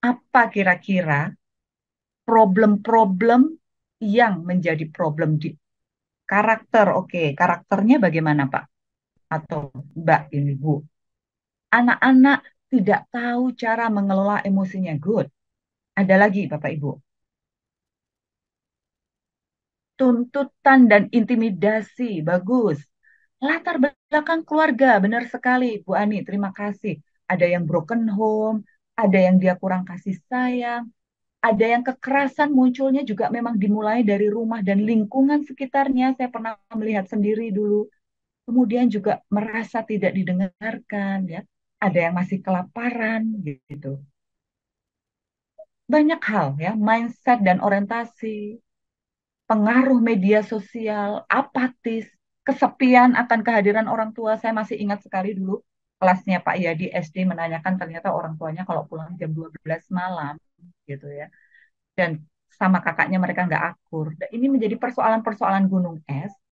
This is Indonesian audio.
Apa kira-kira problem-problem yang menjadi problem di karakter? Oke, karakternya bagaimana, Pak? Atau Mbak ini, Bu? Anak-anak tidak tahu cara mengelola emosinya. Good. Ada lagi, Bapak Ibu. Tuntutan dan intimidasi. Bagus. Latar belakang keluarga. Benar sekali, Bu Ani. Terima kasih. Ada yang broken home, ada yang dia kurang kasih sayang, ada yang kekerasan munculnya juga memang dimulai dari rumah dan lingkungan sekitarnya. Saya pernah melihat sendiri dulu. Kemudian juga merasa tidak didengarkan, ya. Ada yang masih kelaparan, gitu. Banyak hal, ya, mindset dan orientasi, pengaruh media sosial, apatis, kesepian akan kehadiran orang tua. Saya masih ingat sekali dulu kelasnya Pak Yadi SD menanyakan ternyata orang tuanya kalau pulang jam 12 malam, gitu ya dan sama kakaknya mereka nggak akur. Ini menjadi persoalan-persoalan gunung es